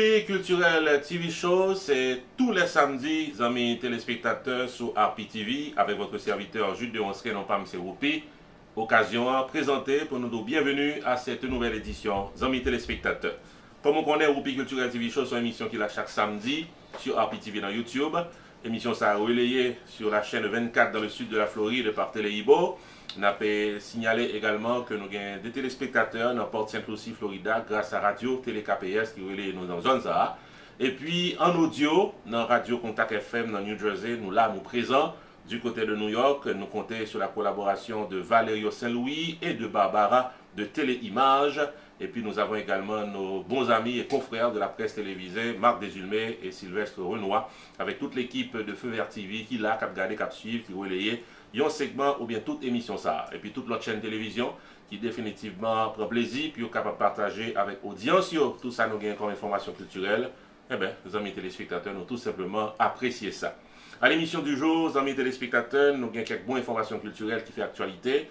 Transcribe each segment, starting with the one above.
Groupé culturel TV Show, c'est tous les samedis, amis téléspectateurs, sur RPTV, avec votre serviteur Jules de Onsque, non pas M. Groupé. Occasion à présenter pour nous dire bienvenue à cette nouvelle édition, amis téléspectateurs. Comme on connaît, Groupé culturel TV Show, c'est une émission qui est chaque samedi sur RPTV dans YouTube. Émission ça a relayé sur la chaîne 24 dans le sud de la Floride par Téléibo. Na pe sinyale egalman ke nou gen de telespektateur nan Port St. Lucie, Florida, grasa radio Tele-KPS ki wele nou nan zon Zaha. E pi an audio nan Radio Contact FM nan New Jersey, nou la nou prezant. Du kote de New York, nou kontè sou la kolaborasyon de Valerio Saint-Louis et de Barbara de Tele-Image. Et puis nous avons également nos bons amis et confrères de la presse télévisée, Marc Desulmé et Sylvestre Renoir, avec toute l'équipe de Feu Vert TV qui l'a, cap gardé, cap suivre, qui relayait un segment ou bien toute émission ça. Et puis toute l'autre chaîne télévision qui définitivement prend plaisir, puis capable de partager avec audience, tout ça nous gagne comme information culturelle. Eh bien, nos amis téléspectateurs, nous tout simplement apprécier ça. À l'émission du jour, amis téléspectateurs, nous avons quelques bonnes informations culturelles qui fait actualité.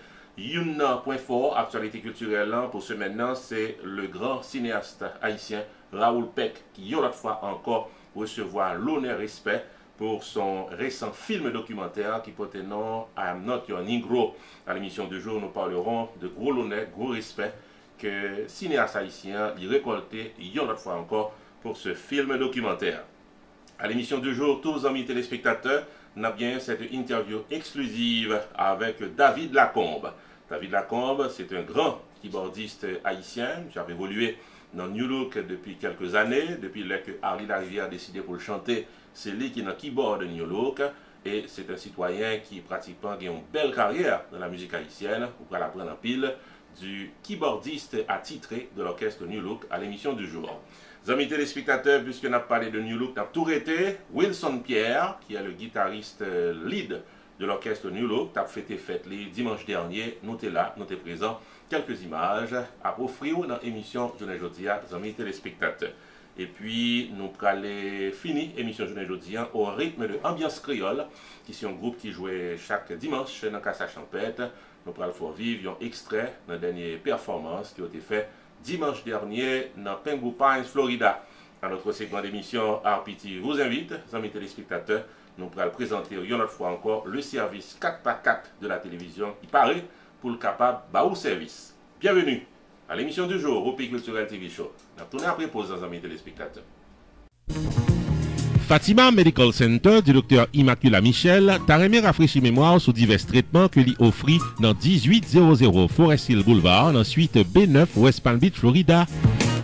Un point fort, actualité culturelle pour ce maintenant, c'est le grand cinéaste haïtien Raoul Peck qui, une autre fois encore, recevoir l'honneur et respect pour son récent film documentaire qui porte nom I'm Not Your Negro. À l'émission du jour, nous parlerons de gros l'honneur, gros respect que cinéaste haïtien y récolté, une autre fois encore, pour ce film documentaire. À l'émission du jour, tous amis téléspectateurs, nous avons bien cette interview exclusive avec David Lacombe. David Lacombe, c'est un grand keyboardiste haïtien. J'avais évolué dans New Look depuis quelques années, depuis que Harley Larivière a décidé pour le chanter. C'est lui qui est dans le keyboard de New Look. Et c'est un citoyen qui pratiquement a une belle carrière dans la musique haïtienne. Vous pouvez la prendre en pile du keyboardiste attitré de l'orchestre New Look à l'émission du jour. Amis téléspectateurs, puisque nous avons parlé de New Look, nous avons tout été. Wilson Pierre, qui est le guitariste lead de l'orchestre Nulo, tap fete fete li dimanche dernier, nou te la, nou te prezant, kelkez imaj ap ofri ou nan emisyon Jounen Jodia, zami telespektate. E pi nou prale fini emisyon Jounen Jodia ou ritme de Ambiance Kriol, ki si yon group ki jwe chak dimanche nan Kassa Champet, nou prale fò viv yon ekstrey nan denye performans ki ou te fe dimanche dernier nan Pengou Pines, Florida. Nan notre segment d'émission, Arpiti vous invite, zami telespektate, nous pourrons présenter une autre fois encore le service 4x4 de la télévision qui paraît pour le capable au service. Bienvenue à l'émission du jour au Pays Culturel TV Show. Nous tournons après pause, amis téléspectateurs. Fatima Medical Center du docteur Immacula Michel t'a remis rafraîchi mémoire sur divers traitements que lui offrit dans 1800 Forest Hill Boulevard, ensuite B9 West Palm Beach, Florida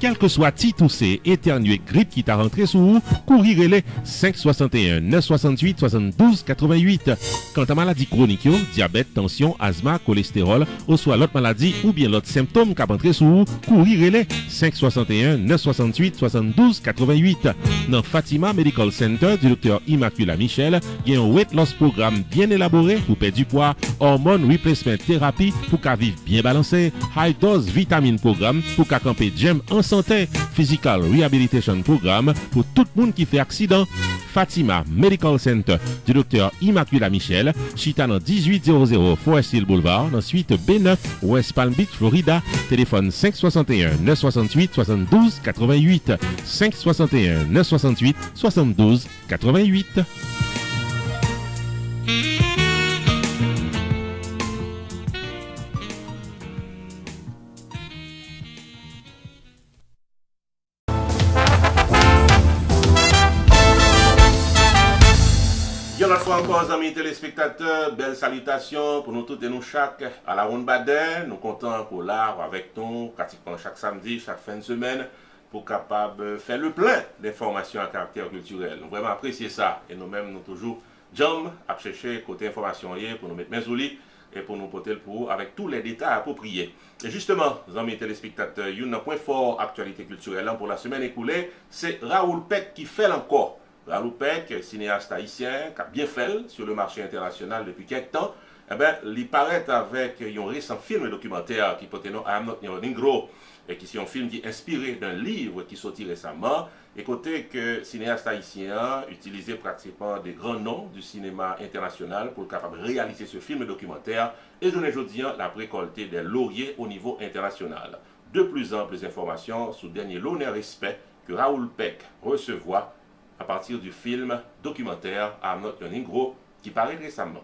quel que soit titoussé, éternué, grippe qui t'a rentré sous vous, courir les 561 968 72 88. Quant à maladie chronique, diabète, tension, asthme, cholestérol, ou soit l'autre maladie ou bien l'autre symptôme qui a rentré sous vous, courir les 561 968 72 88. Dans Fatima Medical Center du docteur Immacula Michel, a un weight loss programme bien élaboré pour perdre du poids, hormone replacement thérapie pour qu'à vivre bien balancé, high dose vitamine programme pour qu'à camper gem ensemble Physical Rehabilitation Programme pour tout le monde qui fait accident. Fatima Medical Center du docteur Immacula Michel, Chita 1800 Forest Hill Boulevard, ensuite B9 West Palm Beach, Florida. Téléphone 561 968 72 88 561 968 72 88. Encore, amis téléspectateurs, belle salutation pour nous toutes et nous chaque à la Ronde Baden. Nous comptons pour l'art avec nous pratiquement chaque samedi, chaque fin de semaine pour capable faire le plein d'informations à caractère culturel. Nous vraiment apprécier ça et nous-mêmes nous toujours jam à chercher côté information pour nous mettre main au lit et pour nous porter le pour avec tous les détails appropriés. Et justement, amis téléspectateurs, il y a un point fort actualité culturelle pour la semaine écoulée, c'est Raoul Peck qui fait encore Peck, cinéaste haïtien, qui a bien fait sur le marché international depuis quelques temps, eh bien, il paraît avec un récent film documentaire qui porte nom I'm Not Your et qui est un film inspiré d'un livre qui sorti récemment. Côté que cinéaste haïtien utilisait pratiquement des grands noms du cinéma international pour capable réaliser ce film documentaire et je aujourd'hui la récolté des lauriers au niveau international. De plus amples informations sur le dernier l'honneur respect que Raoul Peck recevoir à partir du film documentaire I'm Not Your Negro qui paraît récemment.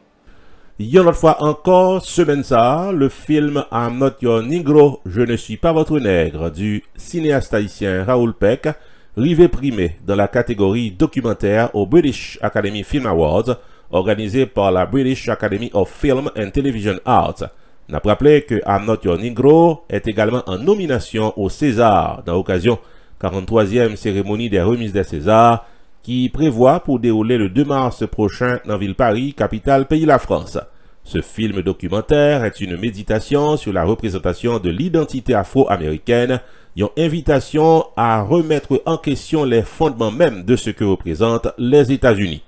Yon autre fois encore, semaine ça, le film I'm Not Your Negro, Je ne suis pas votre nègre du cinéaste haïtien Raoul Peck, rivé primé dans la catégorie documentaire au British Academy Film Awards, organisé par la British Academy of Film and Television Arts. N'a rappelé que I'm Not Your Negro est également en nomination au César dans l'occasion 43e cérémonie des remises des Césars qui prévoit pour dérouler le 2 mars prochain dans Ville Paris, capitale pays la France. Ce film documentaire est une méditation sur la représentation de l'identité afro-américaine, une invitation à remettre en question les fondements même de ce que représentent les États-Unis.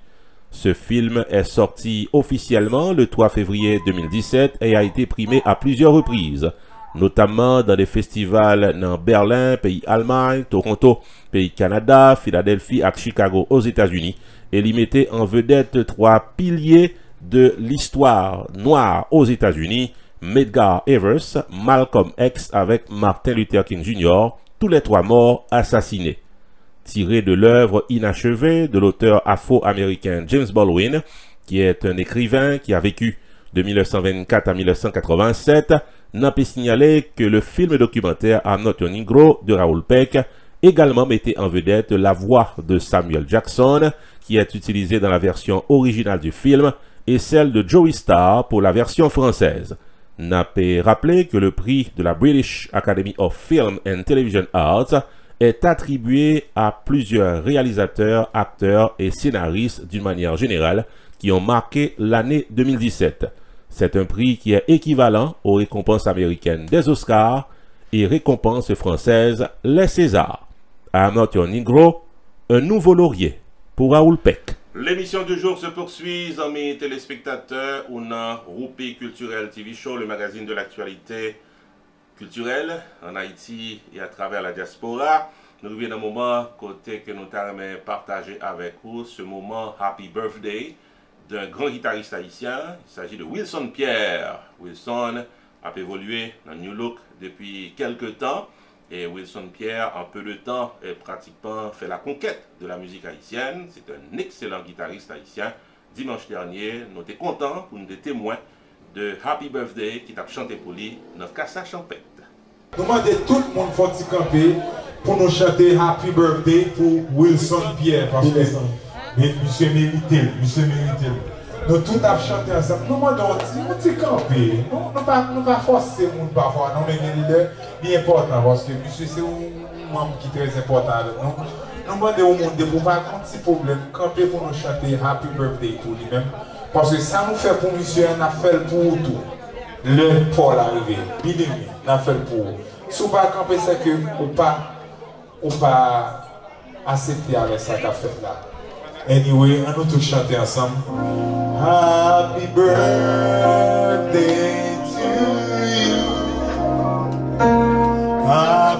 Ce film est sorti officiellement le 3 février 2017 et a été primé à plusieurs reprises notamment dans des festivals dans Berlin, pays Allemagne, Toronto, pays Canada, Philadelphie et Chicago aux États-Unis. Et mettait en vedette trois piliers de l'histoire noire aux États-Unis, Medgar Evers, Malcolm X avec Martin Luther King Jr., tous les trois morts assassinés. Tiré de l'œuvre inachevée de l'auteur afro-américain James Baldwin, qui est un écrivain qui a vécu de 1924 à 1987, n'a pas signalé que le film documentaire I'm Not Your Negro de Raoul Peck également mettait en vedette la voix de Samuel Jackson, qui est utilisée dans la version originale du film, et celle de Joey Starr pour la version française. N'a pas rappelé que le prix de la British Academy of Film and Television Arts est attribué à plusieurs réalisateurs, acteurs et scénaristes d'une manière générale qui ont marqué l'année 2017. C'est un prix qui est équivalent aux récompenses américaines des Oscars et récompenses françaises les Césars. Your Negro, un nouveau laurier pour Raoul Peck. L'émission du jour se poursuit, amis téléspectateurs. On a Roupi Culturel TV Show, le magazine de l'actualité culturelle en Haïti et à travers la diaspora. Nous revenons un moment côté que nous avons partagé avec vous ce moment Happy Birthday d'un grand guitariste haïtien. Il s'agit de Wilson Pierre. Wilson a évolué dans New Look depuis quelques temps. Et Wilson Pierre, en peu de temps, est pratiquement fait la conquête de la musique haïtienne. C'est un excellent guitariste haïtien. Dimanche dernier, nous étions contents pour nous des témoins de Happy Birthday qui t'a chanté pour lui dans Cassa Champette. Nous demandons tout le monde faut camper pour nous chanter Happy Birthday pour Wilson Pierre. Parce que Men, msè merite, msè merite. Nou tout ap chante ansam. Nou mwen don ti, mwen ti kampe. Nou pa fose moun pa fwa. Nou men gen lè, mi important. Voske msè se ou mwam ki trez important lè. Nou mwen de ou moun de pou pa konti problem. Kampe pou nou chante happy birthday pou li men. Paske sa nou fè pou msè, nan fèl pou ou tou. Lè pou l'arrive. Bidemi, nan fèl pou ou. Sou pa kampe se ke ou pa ou pa asepte avè sa ka fèt la. Anyway, on nous tous chanter ensemble. Happy birthday to you. Happy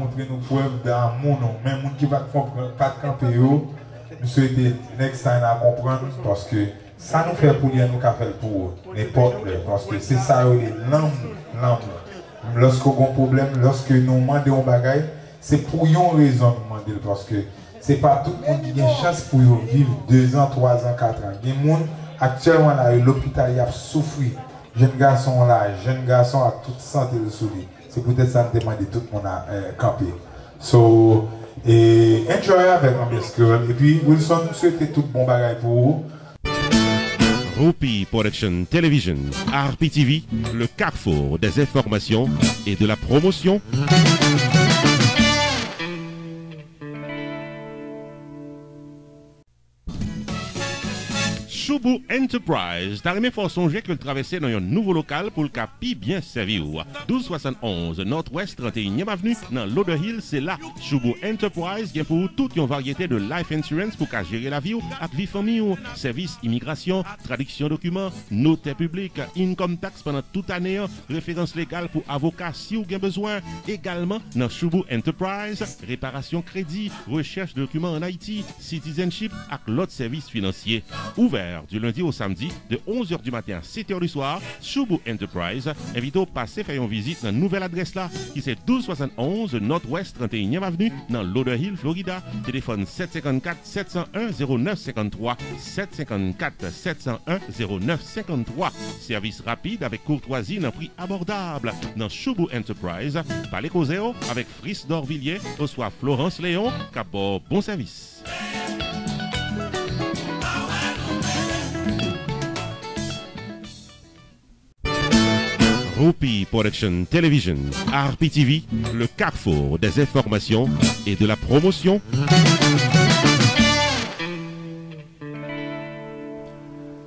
montré nos preuves d'amour. Même les gens qui ne font pas de camper, nous souhaitons next time à comprendre parce que ça nous fait pour nous, nous faire pour n'importe quoi. Parce que c'est ça, yo, les l'amour. l'amour. Lorsque on a un problème, lorsque nous demandons un bagage, c'est pour une raison de demander. Parce que c'est pas tout le monde qui a une chance pour vivre 2 ans, 3 ans, 4 ans. Il y a des gens actuellement l'hôpital, a souffert. Jeune garçon là, jeune garçon à toute santé de souris. C'est peut-être ça que demande tout le monde à euh. So, et enjoy avec Ambiance Girl. Et puis, Wilson, nous souhaitons tout bon bagage pour vous. Rupi Production Television, RPTV, le carrefour des informations et de la promotion. Choubou Enterprise, remis fort songer que le traverser dans un nouveau local pour le capi bien servi. 1271 Nord-Ouest 31e Avenue, dans l'Oder Hill, c'est là. Choubou Enterprise, vient pour toute une variété de life insurance pour gérer la vie, avec vie famille, service immigration, traduction documents, notaire public, income tax pendant toute année, référence légale pour avocat si ou bien besoin. Également, dans Choubou Enterprise, réparation crédit, recherche documents en Haïti, citizenship, avec l'autre service financier. Ouvert du lundi au samedi de 11h du matin à 7h du soir. Choubou Enterprise invite au passer faire une visite dans nouvelle adresse là qui c'est 1271 Nord-Ouest 31e Avenue dans Lauderhill, Florida. Téléphone 754 701 0953 754 701 0953. Service rapide avec courtoisie d'un prix abordable dans Choubou Enterprise. Parlez Coseo avec Fris d'Orvilliers, au soit Florence Léon, Capot Bon Service. Rupi Production Television, RPTV, le carrefour des informations et de la promotion.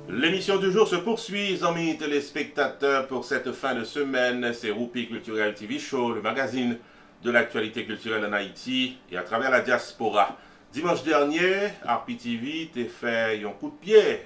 L'émission du jour se poursuit, amis téléspectateurs, pour cette fin de semaine. C'est Rupi Culturel TV Show, le magazine de l'actualité culturelle en Haïti et à travers la diaspora. Dimanche dernier, RPTV t'a fait un coup de pied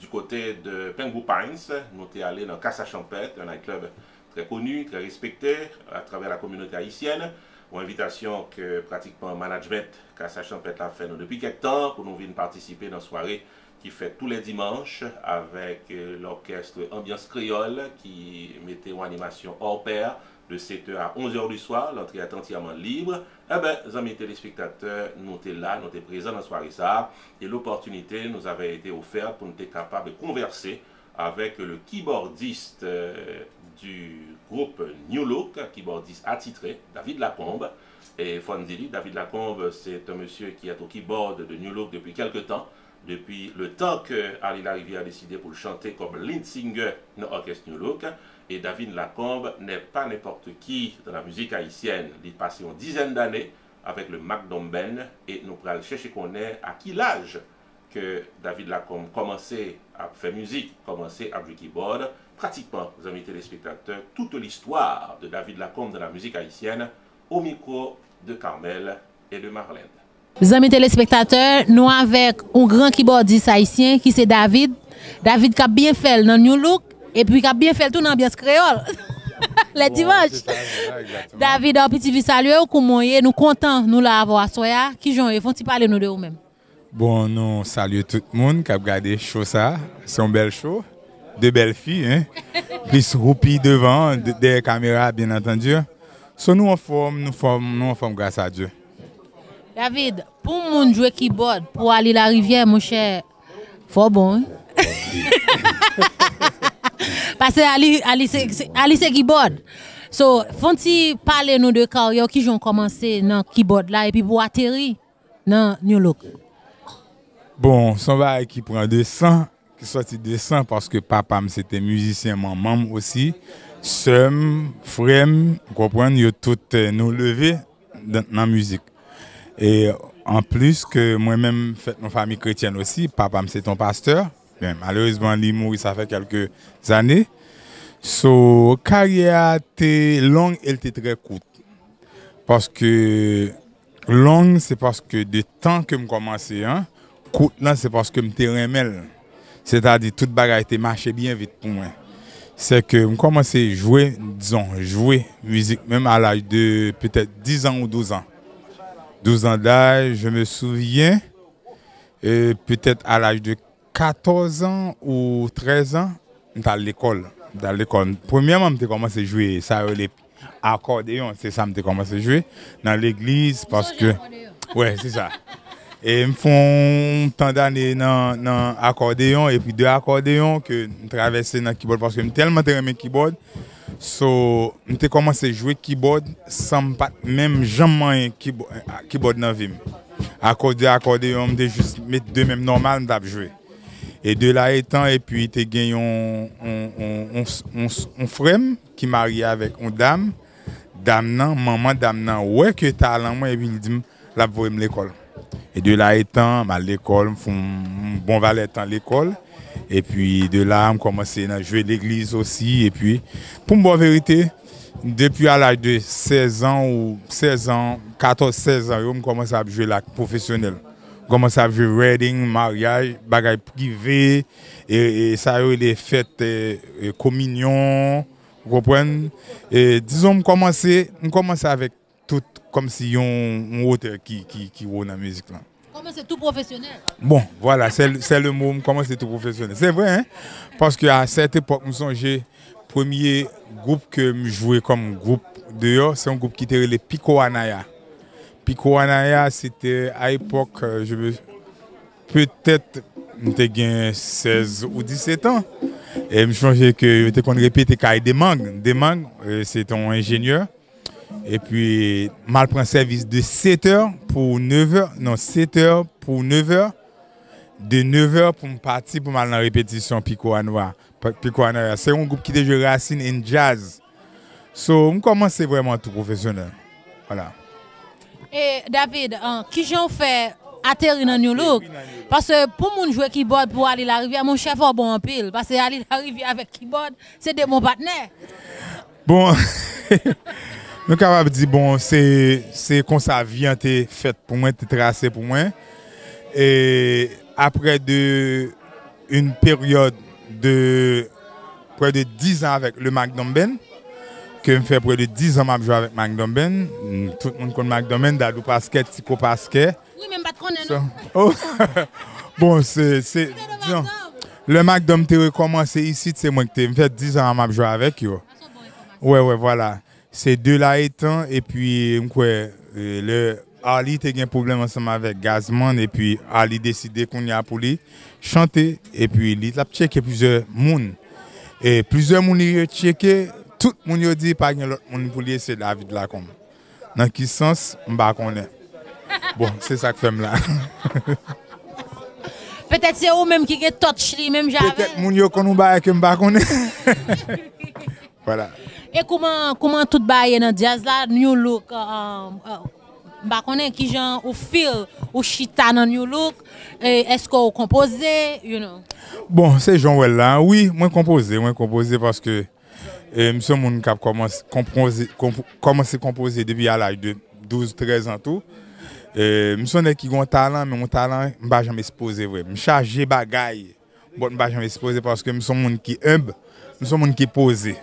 du côté de Pengou Pines. Nous sommes allés dans Casa Champette, un nightclub très connu, très respecté à travers la communauté haïtienne. Une invitation que pratiquement management Casa Champette a fait depuis quelques temps pour nous venir participer dans une soirée qui fait tous les dimanches avec l'orchestre Ambiance Créole qui mettait une animation hors pair de 7h à 11h du soir. L'entrée est entièrement libre. Eh bien, amis téléspectateurs, nous sommes là, nous sommes présents dans la soirée ça. Et l'opportunité nous avait été offerte pour nous être capables de converser avec le keyboardiste du groupe New Look, keyboardiste attitré, David Lacombe. Et Fondili, David Lacombe, c'est un monsieur qui est au keyboard de New Look depuis quelques temps depuis le temps que Ali Larivière a décidé pour le chanter comme lead singer dans l'orchestre New Look. Et David Lacombe n'est pas n'importe qui dans la musique haïtienne. Il passé une dizaine d'années avec le Mac Domben et nous pourrons chercher qu'on est à quel âge que David Lacombe commençait à faire musique, commençait à jouer keyboard. Pratiquement, vous amis téléspectateurs, toute l'histoire de David Lacombe dans la musique haïtienne au micro de Carmel et de Marlène. Zami téléspectateurs, nous avec un grand keyboardiste haïtien qui c'est David. David qui a bien fait dans New Look et puis qui a bien fait tout dans l'ambiance créole. Les dimanches. David, en petit salut, comment nous contents nous l'avoir à Soya. Qui j'en ai, font-ils parler nous de vous-même? Bon, nous saluons tout le monde qui a regardé show ça. C'est un bel show. De belles filles, hein. Plus Roupi devant, des caméras, bien entendu. So nous en forme, nous forme, nous en forme grâce à Dieu. David, pour moun jouer keyboard, pour aller la rivière, mon cher, faut bon. Hein? Parce que Ali, Ali, c'est Ali, c'est keyboard. So, font-ils parler nous de carrière qui ont commencé dans keyboard là et puis pour dans? Bon, son va qui prend 200, qui sorti 200 parce que papa c'était musicien, maman aussi. Sem, frère, comprenez, ils tout nous levé dans la musique. Et en plus que moi-même, fait une famille chrétienne aussi, papa c'est ton pasteur. Malheureusement, il mort, ça fait quelques années. So, carrière était longue, elle était très courte. Parce que longue, c'est parce que de temps que je commençais, hein, courte c'est parce que je me C'est-à-dire, toute bagarre était marché bien vite pour moi. C'est que je commençais à jouer, disons, jouer musique, même à l'âge de peut-être 10 ans ou 12 ans. 12 ans d'âge, je me souviens, peut-être à l'âge de 14 ans ou 13 ans, dans l'école. Dans l'école. Premièrement, j'ai commencé à jouer ça, les accordéons, c'est ça que j'ai commencé à jouer dans l'église parce que. Ouais, c'est ça. Et me font tant d'années dans l'accordéon et puis deux accordéons que je traversais dans le keyboard parce que je tellement aimé le keyboard. So, j'ai commencé à jouer keyboard sans pas même jamais keyboard, keyboard dans la vie. À cause l'accordéon, juste mettre deux mêmes normales, je jouer. E de la etan, e pi te gen yon on frem ki marye avèk on dam, dam nan, maman dam nan, wè ke talan mwen, e pi li di m, la pou m l'ekol. E de la etan, ma l'ekol, m foun bon valetan l'ekol, e pi de la m komanse nan jwe l'eglise osi, e pi pou m bon verite, depi al aj de 16 an ou 16 an, 14-16 an, yo m komanse ap jwe lak profesyonel. Goman sa vi wedding, maryaj, bagay prive, e, e sa yo le fet euh, e, kominyon, repwen. E, dizon m komanse, m komanse avèk tout kom si yon wote ki, ki, ki wou nan mizik lan. Komanse tout profesyonel? Bon, voilà, se le mou m komanse tout profesyonel. Se vre, hein? Paske a set epok m sonje, premier group ke m jwè kom group deyo, se yon group ki tere le Piko Anaya. Puis Kouanaya, c'était à l'époque, euh, je veux peut-être j'étais 16 ou 17 ans. Et me changer que j'étais qu'on répétait Kai Demang. Demang, euh, c'est un ingénieur. Et puis, mal prend service de 7 heures pour 9 heures. Non, 7 heures pour 9 heures. De 9 heures pour me partir pour mal en répétition Pico Anoa. Pico C'est un groupe qui déjoue racine en jazz. So, on commence vraiment tout professionnel. Voilà. Et David, hein, qui j'en fait atterrir dans New Look? Parce que pour mon jouer keyboard pour aller la rivière, mon chef est bon en pile. Parce que aller la rivière avec keyboard, c'est de mon partenaire. Bon. Nous capables dire, bon, c'est comme ça vie été faite pour moi, tracé pour moi. Et après de, une période de près de 10 ans avec le Magnum Ben, ke m fè pre de 10 an m apjou avèk Mark Domben. Tout moun kon Mark Domben, dadou paske, tiko paske. Oui, men pat konen so, nou. Oh, bon, se, se, diyon, le Mark Domben te rekomanse isi, se mwen te m fè 10 an m apjou avèk yo. Ouais, ouais, voilà. Se de la etan, et puis m kwe, euh, le Ali te gen problem ansama avèk Gazman, et puis Ali deside kon ya pou li chante, et puis li tap cheke plize moun. Et plize moun li cheke, tout le monde a dit pas qu'il l'autre monde pour lui, c'est David Lacombe. Dans quel sens, je ne connais Bon, c'est ça que je fais là. Peut-être c'est vous même qui est touch lui même jamais. Peut-être mon yo qu'on ba que m'ba. Voilà. Et comment, comment tout baille dans jazz là, New Look, euh, euh, bah connaît qui genre ou feel ou chita dans New Look, est-ce qu'on compose, you know? Bon, c'est Jean-Well là, oui, moi composé, moi composé parce Mse moun kap komanse kompoze, kompoze, kompoze debi al aj de 12-13 an tou. Mse moun ek ki gon talan, men moun talan mba jam espose vwe. M chaje bagay, bot mba jam espose paske mse moun ki emb, mse moun ki pose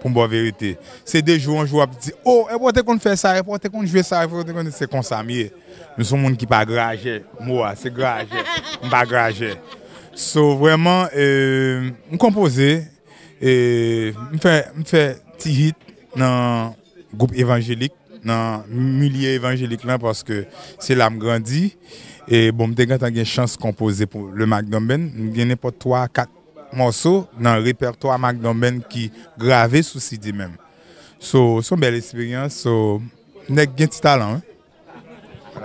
pou mbo verite. Se de jou an jou ap di, oh, e pote kon fè sa, e pote kon jwe sa, e pote kon se konsamye. Mse moun ki pa graje, mwa se graje, mba graje. So vreman, euh, m kompoze, E, mwen fè ti hit nan goup evanjelik, nan milye evanjelik lan, paske se la m grandi, e bon mte gantan gen chans kompoze pou le Magdamben, m genen po 3-4 morso nan repertoa Magdamben ki grave sou CD menm. So, son bel esperyans, so, nek gen ti talan, he?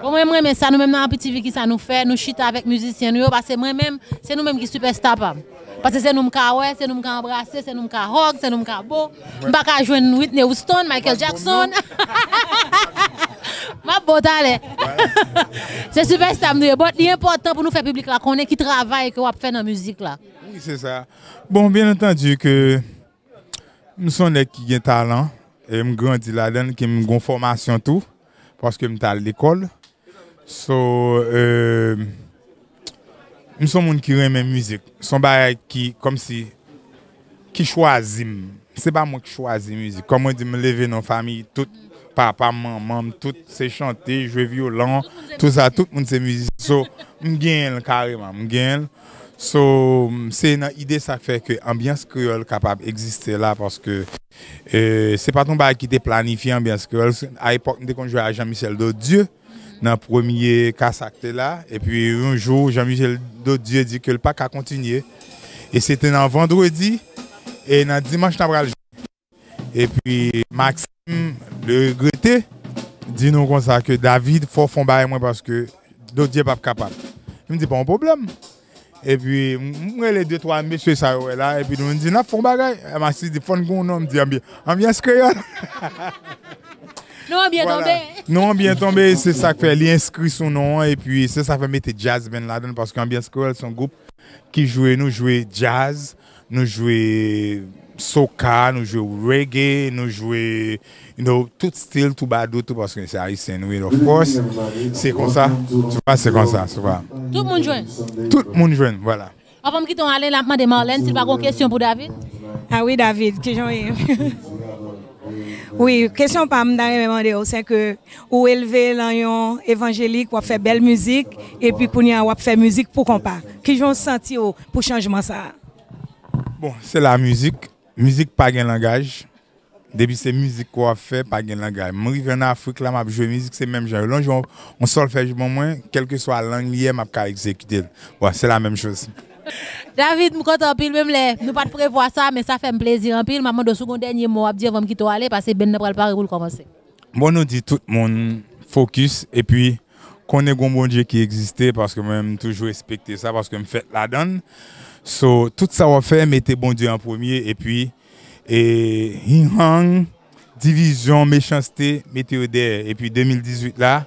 Bon, mwen mwen men sa nou men nan apiti vi ki sa nou fe, nou chita avek müzisyen nou yo, pase mwen men, se nou men ki superstar pa. Parce que c'est nous qui ouais, c'est nous qui embrasser, c'est nous qui hug, c'est nous qui beau. Je ne pas jouer Whitney Houston, Michael Jackson. Ma allez. c'est superstar, mais l'important pour nous faire public là, qu'on est qui travaille, qu'on fait dans la musique là c'est ça. Bon, bien entendu que nous sommes des qui ont talent et je grandis là-dedans, qui ont une formation tout, parce que je suis à l'école. So, euh, M son moun ki remen müzik. Son baye ki, kom si, ki chwazim. Se ba moun ki chwazi müzik. Kom moun di m leve nan fami, tout, papa, maman, tout se chante, jwe violon, tout sa, tout moun se müzik. So, m gen l kareman, m gen l. So, se nan ide sa fe ke ambyans kriol kapab egziste la, paske euh, se paton baye ki te planifi ambyans kriol. A epok, m de konjwe a Jean-Michel Dodieu, nan premye kasakte la, epi yon jou, Jean-Michel Dodieu di ke l pa ka kontinye, e sete nan vendredi, e nan dimanche nan pral joun. Epi Maxime le regrete, di nou kon sa ke David fò fon bare mwen paske Dodieu pap kapap. Yon di pa an problem. Epi mwen le 2-3 meswe sa yo e la, epi nou yon di na fon bare, e Maxime di fon kon nou, mwen di ambyen skreyon. Ambyans kreol. Nou ambyen tombe. Nou ambyen tombe, se sa fe li inskri sou nou, e pi se sa fe mette jazz ben la den, paske ambyans kreol son goup ki jwe, nou jwe jazz, nou jwe soka, nou jwe reggae, nou jwe, you know, tout stil, tout badou, tout paske se a yi sen nou, of course, se kon sa, se kon sa, se kon sa. Tout moun jwen? Tout moun jwen, wala. Avam ki ton ale lampman de Marlene, sil pa kon kesyon pou David? Ah oui, David, ki jan yon. Oui, kesyon pa m dare mèman de yo, se ke ou elve lan yon evanjelik, wap fè bel müzik, epi koun yon wap fè müzik pou kompa. Ki jan senti yo pou chanjman sa? Bon, se la müzik, müzik pa gen langaj, debi se müzik wap fè, pa gen langaj. Mwen rive nan Afrik la, map jwe müzik, se mèm jan. Lon joun, on sol fèj bon mwen, kelke so a lang liye, map ka ekzekute. Wè, se la mèm chos. David, mou kontan pil mèm lè, nou pat prevoa sa, men sa fèm plezir an pil, maman do sou kon denye mou ap di avam ki to ale, pase ben ne pral pare pou l'komanse. Bon nou di tout moun fokus, e pi konen goun bon diye ki egziste, paske mwen toujou respekte sa, paske mwen fèt la dan. So, tout sa wap fè, mette bon diye an pwemye, e pi, e hin hang, divizyon, mechansite, mette yo der, e pi 2018 la,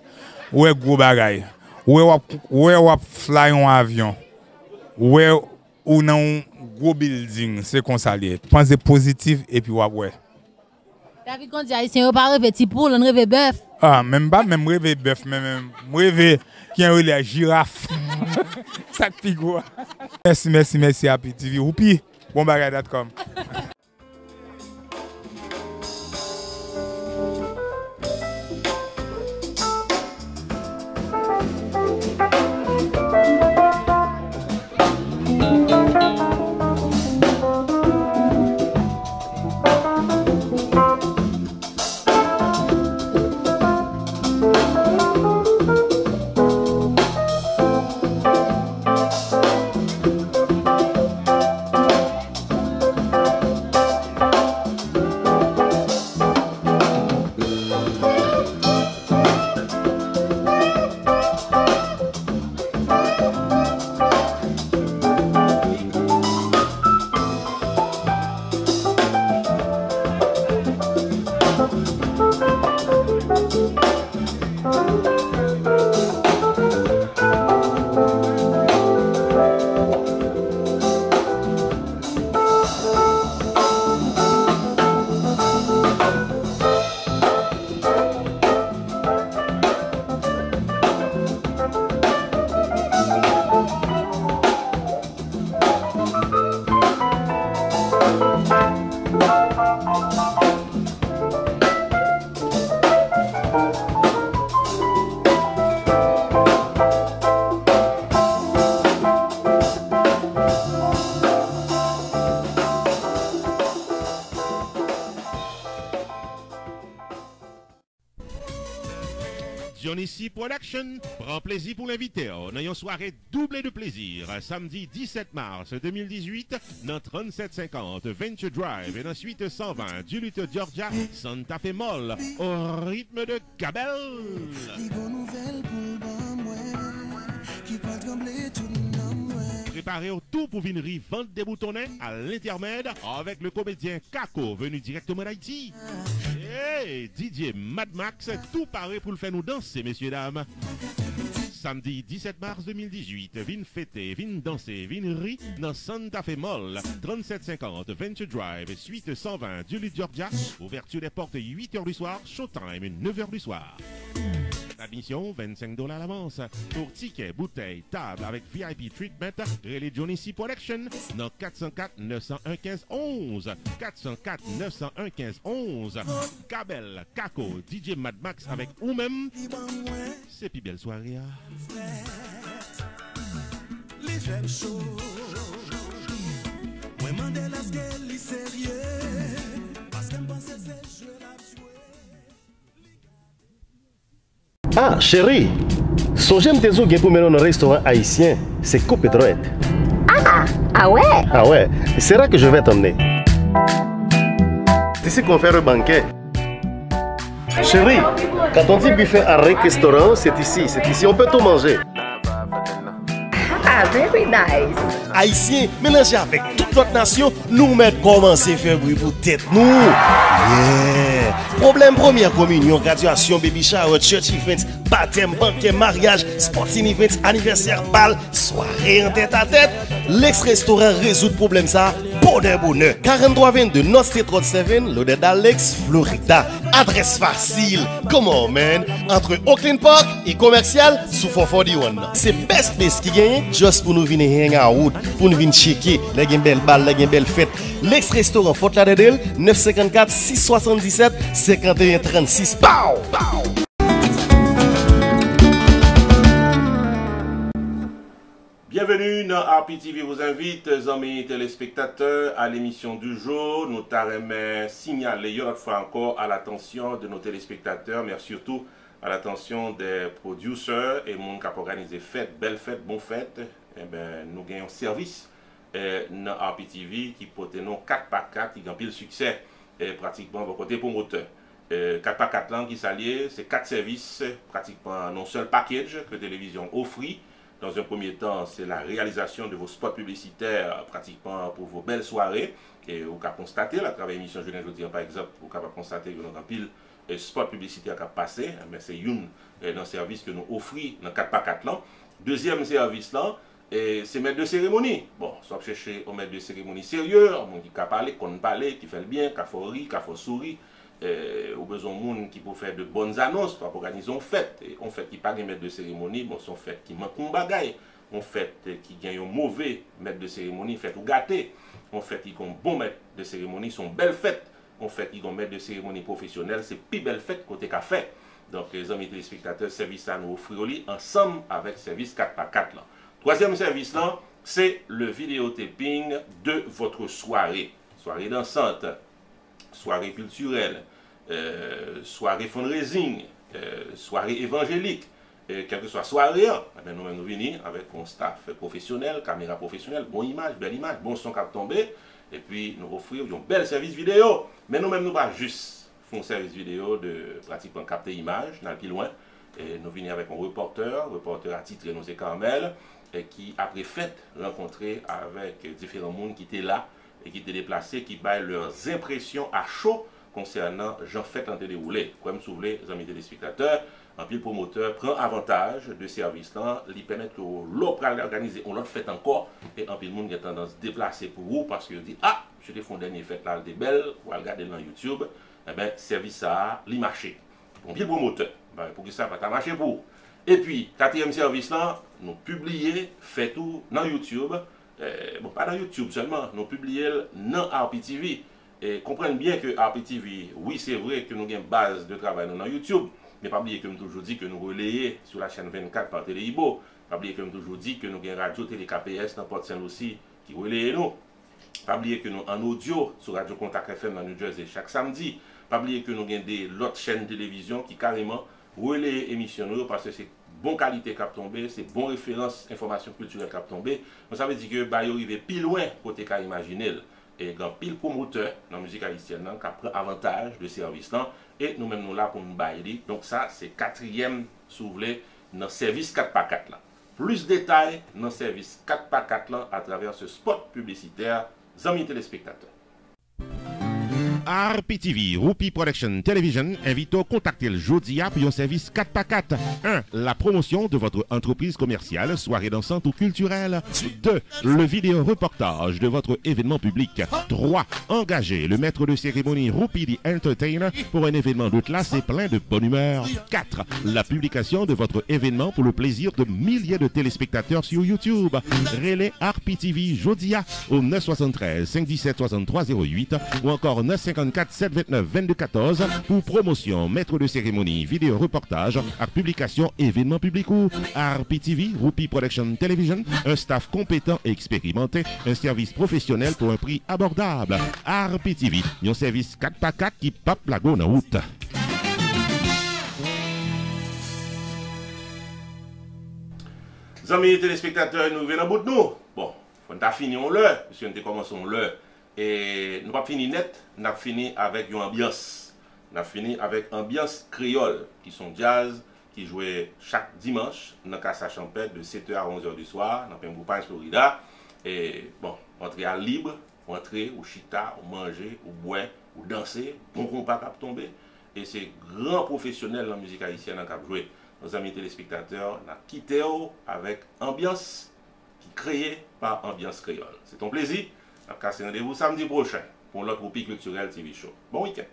wè gwo bagay, wè wap fly yon avyon, wè ou nan gwo building, se konsalye. Panse pozitif, epi wap wè. David kon di a, isen yo pa reve ti pou, lon reve bèf. Ah, ba men mreve bèf, men men mreve kyen wè la jiraf. Sak pi gwa. Mersi, mersi, mersi api TV. Oupi, bonbagay.com Dionyssi Production prend plaisir pour l'inviter dans une soirée doublée de plaisir. Samedi 17 mars 2018, dans 3750 Venture Drive et dans suite 120 Duluth, Georgia, Santa Fe Mall, au rythme de Gabel. Préparez au tout pour venir vendre des boutonnets à l'intermède avec le comédien Kako venu directement d'Haïti. Hey, DJ Mad Max, tout paraît pour le faire nous danser, messieurs, dames. Samedi 17 mars 2018, vin fêter, vin danser, vin rire dans Santa Fe Mall, 3750 Venture Drive, suite 120 Duluth, Georgia. Ouverture des portes 8h du soir, showtime 9h du soir. Admission 25 dollars à l'avance. Pour tickets, bouteilles, table avec VIP treatment, Relay Johnny C Production dans 404 901 15 11. 404 901 15 11. Kabel, Kako, DJ Mad Max avec ou même. C'est puis belle soirée. hein. Li fèm chou Mwen mande laske li serye Ah, chérie, songez me tezo gen pou menon un restaurant haïtien, c'est Copedroit. Ah ouais? Ah ouais, c'est là que je vais t'emmener. C'est ici qu'on fait le banquet. Chérie, quand on dit buffet à restaurant, c'est ici, c'est ici, on peut tout manger. Ah, very nice. Haïtien, mélangé avec toute notre nation, nous mettre commencer à faire bruit pour tête nous? Yeah. Problème première communion, graduation, baby shower, church events, baptême, banquet, mariage, sporting events, anniversaire, bal, soirée en tête à tête. L'ex-restaurant résout problème ça. Bonheur, bonheur. 4322 North State Road 7, loadé d'Alex, Florida. Adresse facile. Come on, man. Entre Oakland Park et commercial sous 441. C'est best place qui gagne juste pour nous venir hang out, pour nous venir checker les belle balle, les belle fête. L'ex-restaurant Fort Lauderdale, 954 677 51 36. Pow! Pow! Bienvenue dans RPTV vous invite, amis téléspectateurs, à l'émission du jour. Nous t'arrêtons signaler une fois encore à l'attention de nos téléspectateurs, mais surtout à l'attention des producteurs et monde qui a organisé fête, belle fête, bon fête. Eh ben, nous gagnons service eh, dans RPTV qui porte non 4x4 qui gagne pile succès et pratiquement vos côté promoteur. Euh, 4x4 là qui s'allie, c'est quatre services pratiquement non seul package que télévision offre. Dans un premier temps, c'est la réalisation de vos spots publicitaires pratiquement pour vos belles soirées. Et vous pouvez constater, à travers l'émission Julien Jodien par exemple, vous pouvez constater que nous avons pile de spots publicitaires qui ont passé. Mais c'est euh, le service que nous offrons dans 4x4 là. Deuxième service là, et c'est maître de cérémonie. Bon, soit chercher un maître de cérémonie sérieux, un monde qui peut parler, qui parler, qui fait le bien, qui fait rire, qui fait sourire. Euh, ou bezon moun ki pou fè de bon anons pa pou organizon fèt on fèt ki pa gen mèd de seremoni bon son fèt ki mankoun bagay on fèt ki gen yon mouvè mèd de seremoni fèt ou gâte on fèt ki kon bon mèd de seremoni son bel fèt on fèt ki kon mèd de seremoni profesyonel se pi bel fèt kote ka fèt donk les amis telespektateurs servis sa nou frioli ansam avèk servis 4x4 lan troasyem servis lan se le videotaping de votre soare soare dansante. Soirée culturelle, euh, soirée fundraising, euh, soirée évangélique, euh, quelle que soit soirée, eh bien, nous nous venons avec un staff professionnel, caméra professionnelle, bonne image, belle image, bon son qui tombé, et puis nous offrir un bel service vidéo. Mais nous-mêmes, nous pas juste un service vidéo de pratiquement capter image, loin, nous venons avec un reporter, reporter attitré nous c'est Carmel, et qui après fête rencontrer avec différents mondes qui étaient là et qui étaient déplacés, qui baillent leurs impressions à chaud concernant Jean-Fête en déroulé. Comme vous voulez, amis téléspectateurs, en pile promoteur prend avantage de service là, lui permettre que l'opéra organiser on l'autre fête encore et en pile monde qui a tendance à déplacer pour vous parce qu'il dit ah, je te fais une dernière fête là, des belles, ou à regarder dans YouTube, eh bien, service ça, lui marché. En pile promoteur, ben, pour que ça va marcher pour vous. Et puis, quatrième service là, nous publier, fait tout dans YouTube. eh, bon, pa nan YouTube selman, nou publie el nan RPTV. E komprenn bien ke RPTV, oui se vre ke nou gen base de travay nou nan YouTube, me pa bliye ke m toujou di ke nou releye sou la chen 24 par Teleibo, pa bliye ke m toujou di ke nou gen radio Tele KPS nan Port Saint-Lucie ki releye nou, pa bliye ke nou an audio sou Radio Contact FM nan New Jersey chak samdi, pa bliye ke nou gen de lot chen televizyon ki kareman releye emisyon nou, parce se bon kalite kap tombe, se bon referans informasyon kulturel kap tombe, nou sa ve di ke bayo rive pi loin kote ka imajinel, e gan pil promoteur nan müzik Haitien nan kap pre avantaj de servis lan, e nou men nou la pou nou baye li, donk sa se katriyem sou vle nan servis 4x4 la. Plus detay nan servis 4x4 la a traver se spot publiciter zanmi telespektateur. RPTV, Roupi Production Television, invite à contacter le Jodia pour un service 4x4. 1. La promotion de votre entreprise commerciale, soirée dansante ou culturelle. 2. Le vidéo reportage de votre événement public. 3. Engager le maître de cérémonie Roupi the Entertainer pour un événement de classe et plein de bonne humeur. 4. La publication de votre événement pour le plaisir de milliers de téléspectateurs sur YouTube. Relais RPTV Jodia au 973 517 63 08 ou encore 954 729 22 14 pour promotion, maître de cérémonie, vidéo reportage, art publication, événement public ou RPTV, Roupi Production Television, un staff compétent et expérimenté, un service professionnel pour un prix abordable. RPTV, un service 4x4 qui pape la go en route. Amis téléspectateurs, nous venons à bout de nous. Bon, on a fini on l'heure, qu'on commencé on l'heure. E nou pa fini net, na fini avèk yon ambyans. Na fini avèk ambyans kriol, ki son jazz, ki jwè chak dimanche, nan kasa champèd de 7 a 11 or du swar, nan Pemboupan, Florida. E bon, antre a libre, antre ou chita, ou manje, ou bwen, ou danse, bon kon pa kap tombe. E se gran profesyonel nan mouzik haisyen nan kap jwè. Nou zami telespektateur, na kite yo avèk ambyans ki kreye par ambyans kriol. Se ton plezi. Nap kase rendez-vous samedi prochain pour l'autre Roupi Culturel TV Show. Bon week-end!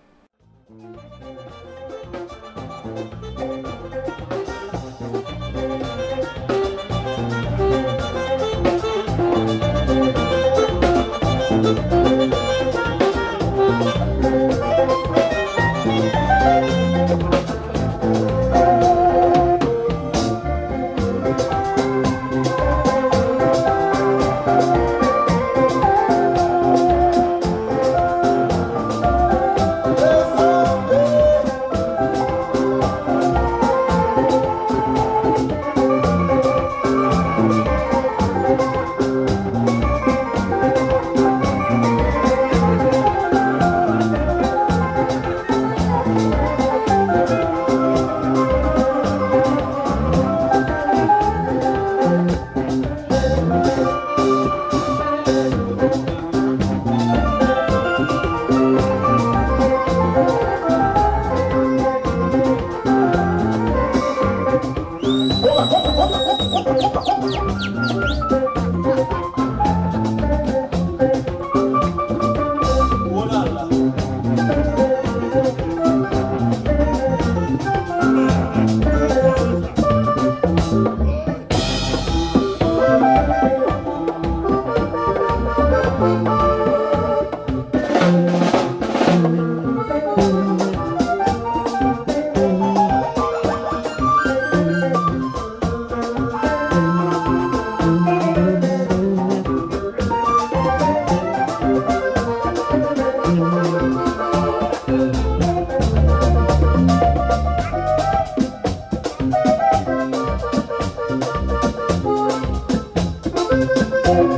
Bon,